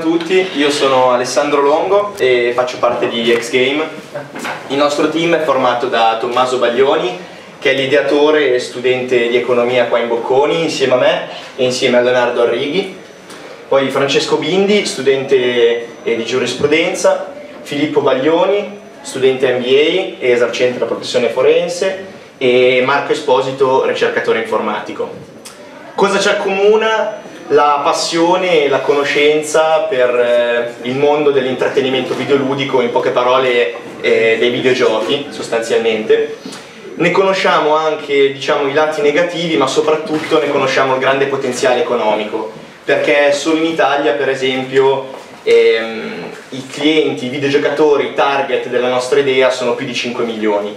tutti, io sono Alessandro Longo e faccio parte di X Game. Il nostro team è formato da Tommaso Baglioni, che è l'ideatore e studente di economia qua in Bocconi, insieme a me e insieme a Leonardo Arrighi. Poi Francesco Bindi, studente di giurisprudenza, Filippo Baglioni, studente MBA e esercente della professione forense e Marco Esposito, ricercatore informatico. Cosa ci accomuna? La passione e la conoscenza per eh, il mondo dell'intrattenimento videoludico, in poche parole eh, dei videogiochi sostanzialmente. Ne conosciamo anche diciamo, i lati negativi, ma soprattutto ne conosciamo il grande potenziale economico, perché solo in Italia, per esempio, ehm, i clienti, i videogiocatori, i target della nostra idea sono più di 5 milioni.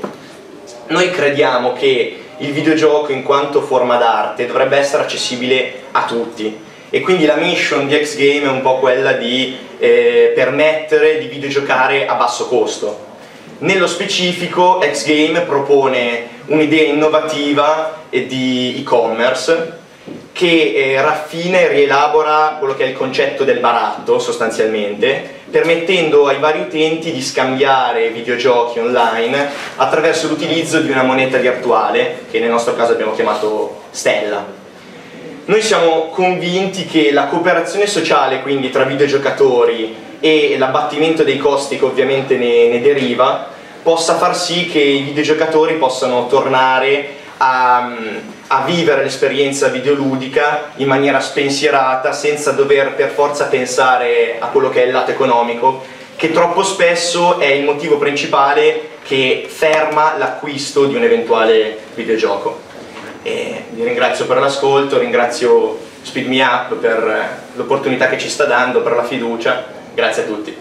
Noi crediamo che il videogioco in quanto forma d'arte dovrebbe essere accessibile a tutti e quindi la mission di X Game è un po' quella di eh, permettere di videogiocare a basso costo. Nello specifico X Game propone un'idea innovativa di e-commerce che eh, raffina e rielabora quello che è il concetto del baratto sostanzialmente permettendo ai vari utenti di scambiare videogiochi online attraverso l'utilizzo di una moneta virtuale, che nel nostro caso abbiamo chiamato Stella. Noi siamo convinti che la cooperazione sociale, quindi tra videogiocatori e l'abbattimento dei costi che ovviamente ne, ne deriva, possa far sì che i videogiocatori possano tornare a, a vivere l'esperienza videoludica in maniera spensierata senza dover per forza pensare a quello che è il lato economico che troppo spesso è il motivo principale che ferma l'acquisto di un eventuale videogioco. E vi ringrazio per l'ascolto, ringrazio Speed Me Up per l'opportunità che ci sta dando, per la fiducia, grazie a tutti.